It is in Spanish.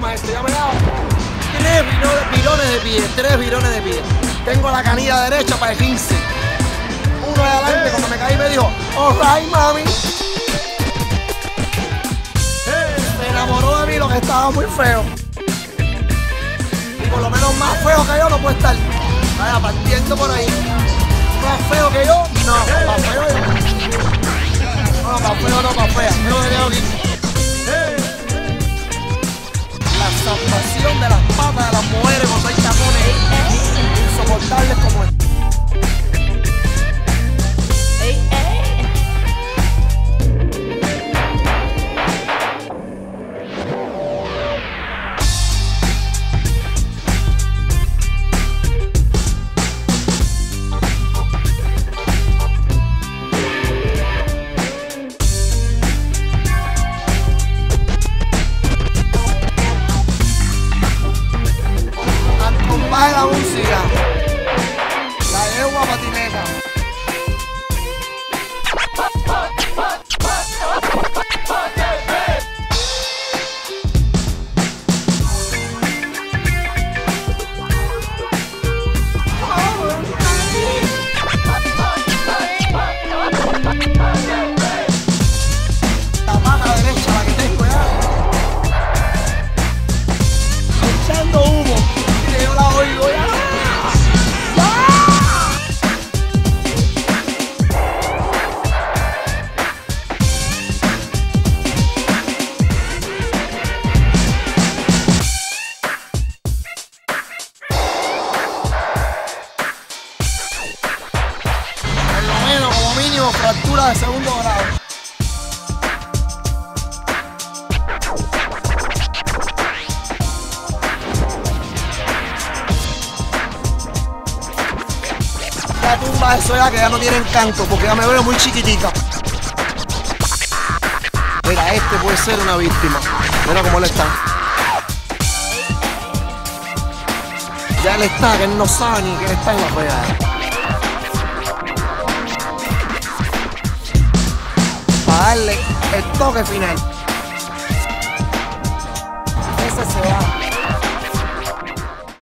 más esto. Ya me he dado tres virones, de pie, tres virones de pie. Tengo la canilla derecha para el 15. Uno de adelante, cuando me caí me dijo, alright mami. Se enamoró de mí lo que estaba muy feo. Y por lo menos más feo que yo no puede estar. Vaya, partiendo por ahí. Más feo que yo, de la música. La yegua patineta. Fractura de segundo grado. Ya tumba eso ya que ya no tiene encanto porque ya me veo muy chiquitica. Mira, este puede ser una víctima. Mira cómo él está. Ya él está, que él no sabe ni que está en la rueda. El toque final.